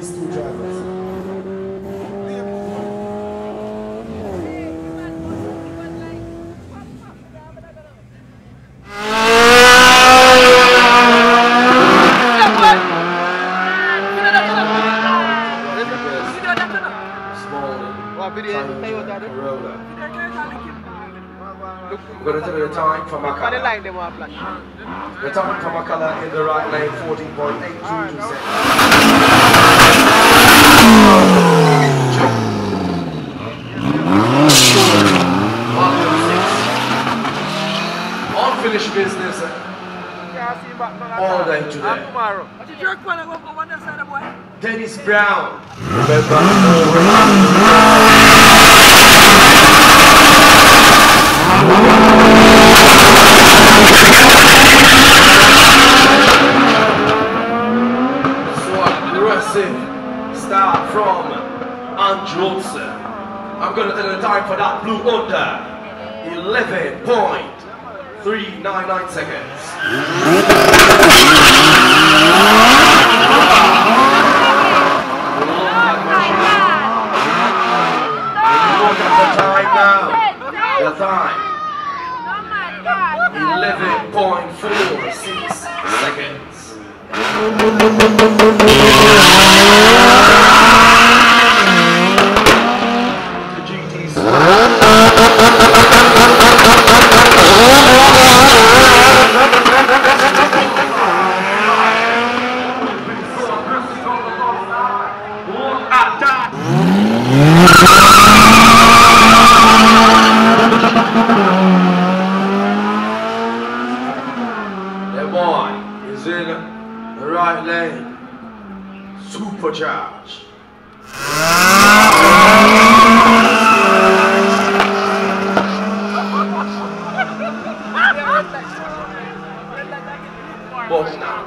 these two drivers. I'm going to tell you the time for Makala. The time for Makala in the right lane, 14.822 Dennis Brown. Start from. I'm gonna tell the time for that blue under 11.399 seconds. Look at the time now. The time 11.46 seconds. The GT's Look at that. The boy is in the right lane. Supercharged. But now.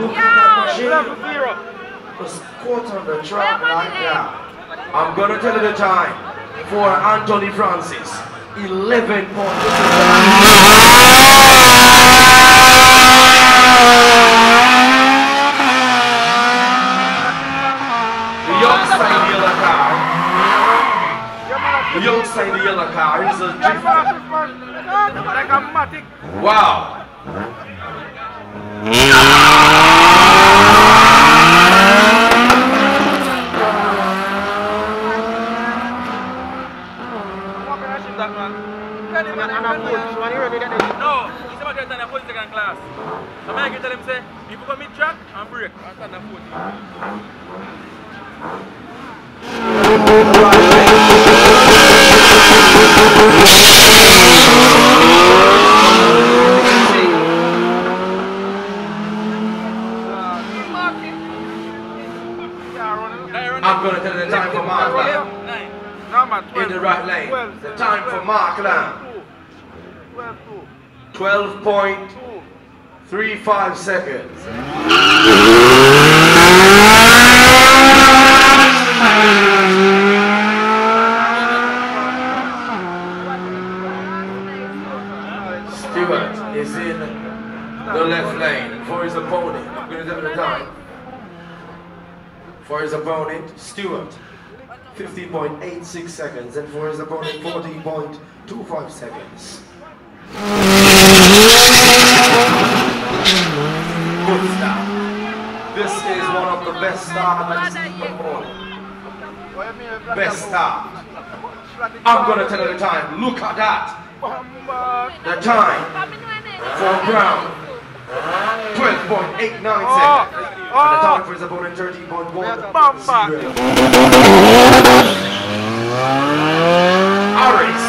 Look at that machine. Just caught on the track like. I'm gonna tell you the time for Anthony Francis. 11 points. The the car. The youngster in the yellow car is a. Wow. Mm-hmm. Man, 12. In the right lane. 12, The time for Mark Lamb. 12.35 seconds. Stewart is in the left lane for his opponent. I'm going to tell you the time. For his opponent, Stewart, 15.86 seconds, and for his opponent, 14.25 seconds. Good start. This is one of the best starts I've before. Best start. I'm gonna tell you the time. Look at that. The time for Brown. 12.89 seconds. Ah. And the ah. time for his opponent 13.1. Aris.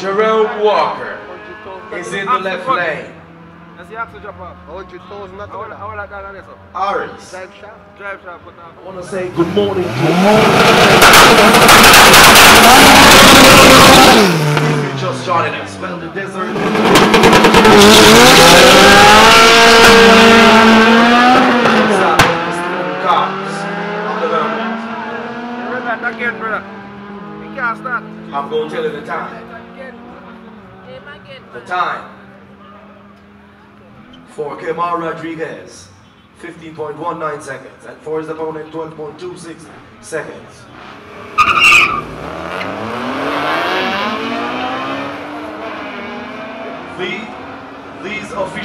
Jerome Walker is in the left lane. That's the axle drop off. 100,000 not I will- I all. that on this, sir. Aris. Drive shaft. Drive shaft. I want to say good morning to all. If you're just joining us, well, the desert. I'm going to tell you the time. The time for Kemar Rodriguez, 15.19 seconds, and for his opponent, 12.26 seconds. The,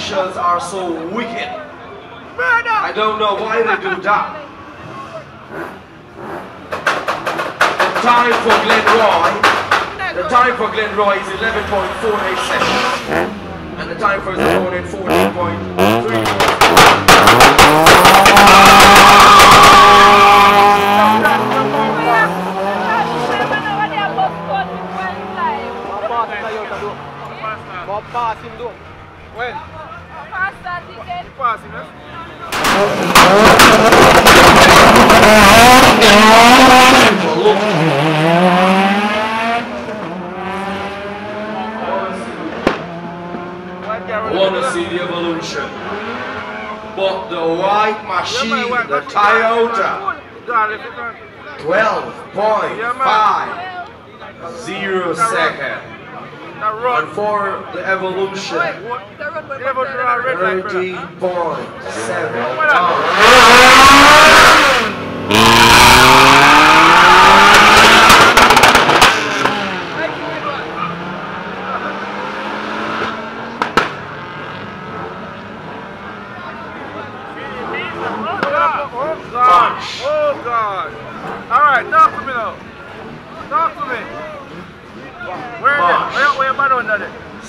these are so wicked. I don't know why they do that. The time for Glen Roy the time for Glen Roy is 11.48 seconds. And the time for his opponent 14.3. Bob pass him though. When? Pass want to see the evolution. But the white machine, the. Toyota, Go on, if you can. 12.50 second. Now run. And for the evolution, Never draw a red light, brother. 13.7. Oh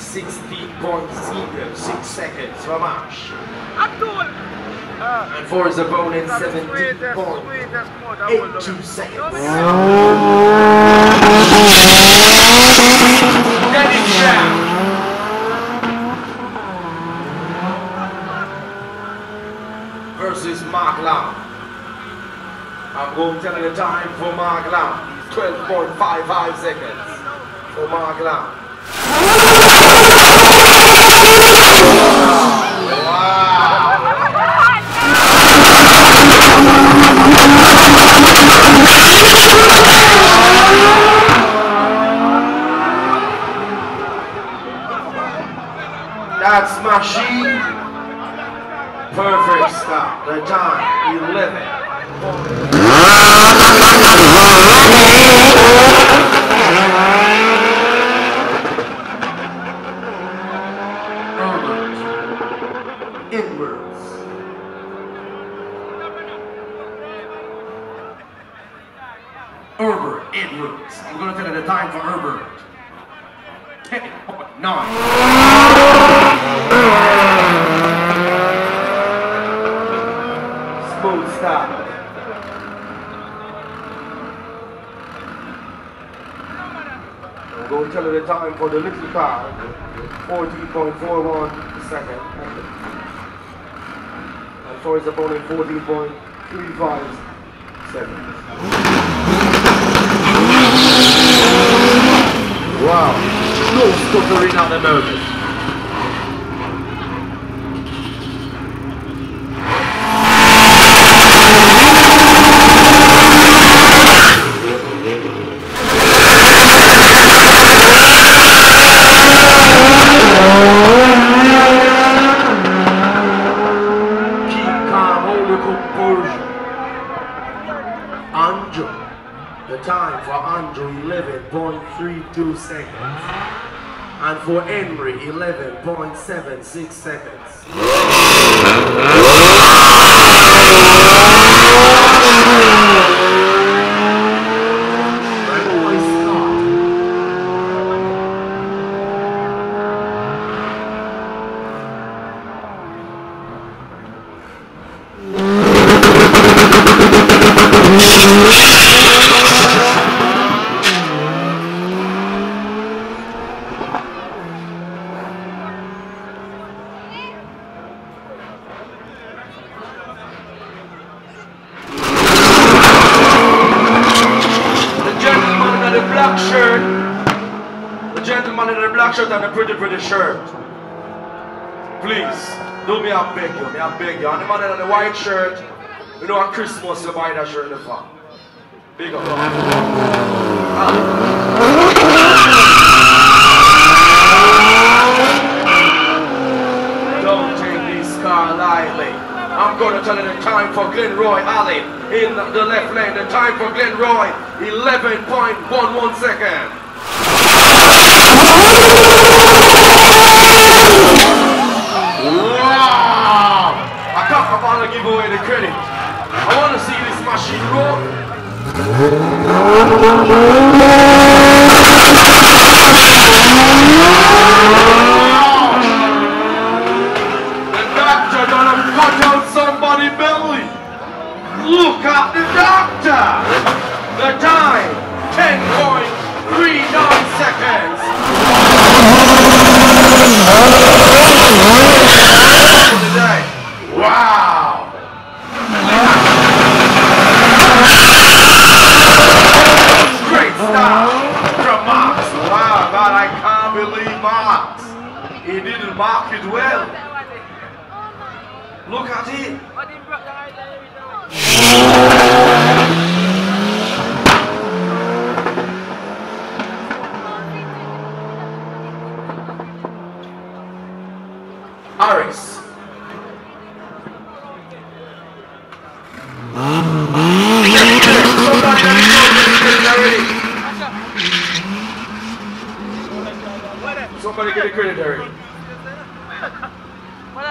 60.06 seconds for Marsh. And for his opponent, 17.82 seconds. Dennis Brown. versus Mark Lau. I'm going to tell you the time for Mark Lau. 12.55 seconds for Mark Lau. That's machine. Perfect stop. The time 11. Herbert. Edwards. Herbert Edwards. I'm to tell you the time for Herbert. 10.9. Smooth stop. I'm going to tell you the time for the little car. 14.41 second. And for his opponent, 14.35 seconds. Wow. No stuttering at the moment. Andrew. The time for Andrew 11.32 seconds. And for Henry 11.76 seconds. My boy Scott. The gentleman in the black shirt. Gentleman in the black shirt and the pretty, pretty shirt. Please, do me I beg you, me I beg you. And the man in the white shirt, you know at Christmas you buy that shirt in the farm. Big up. Ah. Don't take this car lightly. I'm gonna tell you the time for Glenroy Alley in the left lane. The time for Glenroy, 11.11 seconds. Wow! I can't I wanna give away the credit. I wanna see this machine. The doctor gonna cut out somebody's belly. Look at the doctor. The time, 10.39 seconds. Today. Wow. Great start from Marx. Wow, God, I can't believe Marx. Mark it well. Look at it. Aris. Somebody get a credit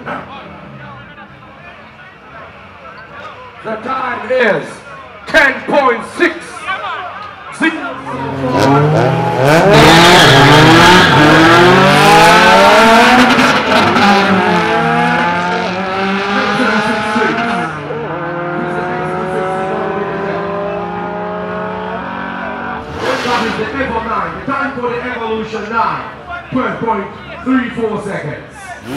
The time is 10.6. That is the Evo 9. The time for the Evolution 9. 12.34 seconds. I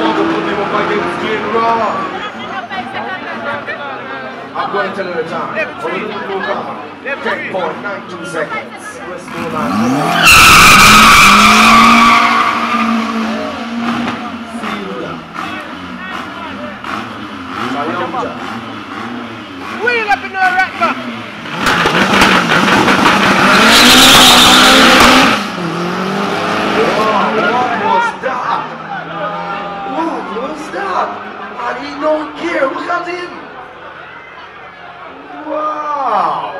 want to put them up against Glen Ross. I'm going to tell you the time. For the Liverpool car, 10.92 seconds. Let's go now. Sayonja. Wheel up in the right back. Wow, what that? What was that? And he don't care. Look at him. Wow.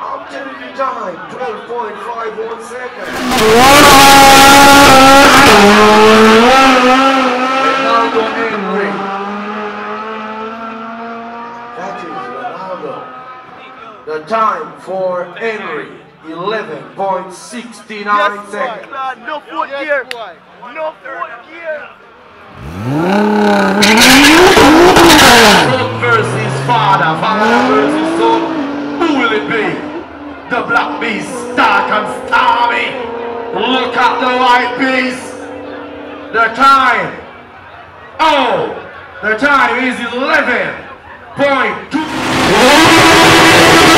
I'm telling you time. 12.51 seconds. Henry. That is Ronaldo. The time for Henry. 11.69 seconds. No foot gear. No foot gear. Son versus father, father versus son. Who will it be? The black beast, dark and stormy. Look at the white beast. The time. Oh, the time is 11.2.